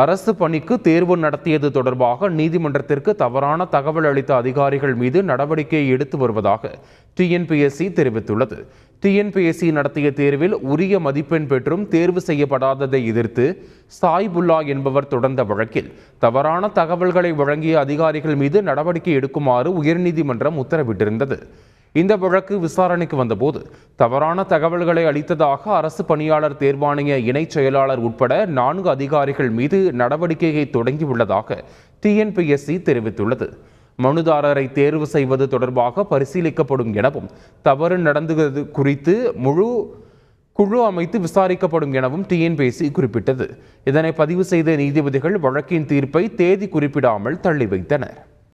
அரசு பணிக்கு தேர்வு நடத்தியது தொடர்பாக நீதிமன்றத்திற்கு தவறான தகவல் அளித்த அதிகாரிகள் மீது நடவடிக்கை எடுத்து வருவதாக டிஎன்பிஎஸ்சி தெரிவித்துள்ளது. டிஎன்பிஎஸ்சி நடத்திய தேர்வில் உரிய மதிப்பெண் பெற்றும் தேர்வு செய்யப்படாததை எதிர்த்து சாய்புல்லா என்பவர் தொடர்ந்த வழக்கில் தவறான தகவல்களை வழங்கிய அதிகாரிகள் மீது நடவடிக்கை எடுக்குமாறு உயர்நீதிமன்றம் உத்தரவிட்டிருந்தது. இந்த வழக்கு விசாரணைக்கு வந்தபோது தவறான தகவல்களை அளித்ததாக அரசு பணியாளர் தேர்வாணைய இணைச் செயலாளர் உட்பட நான்கு அதிகாரிகள் மீது நடவடிக்கையை தொடங்கியுள்ளதாக டிஎன்பிஎஸ்சி தெரிவித்துள்ளது. மனுதாரரை தேர்வு செய்வது தொடர்பாக பரிசீலிக்கப்படும் எனவும் தவறு நடந்தது குறித்து முழு குழு அமைத்து விசாரிக்கப்படும் எனவும் டிஎன்பிஎஸ்சி குறிப்பிட்டது. இதனை பதிவு செய்த நீதிபதிகள் வழக்கின் தீர்ப்பை தேதி குறிப்பிடாமல் தள்ளி வைத்தனர்.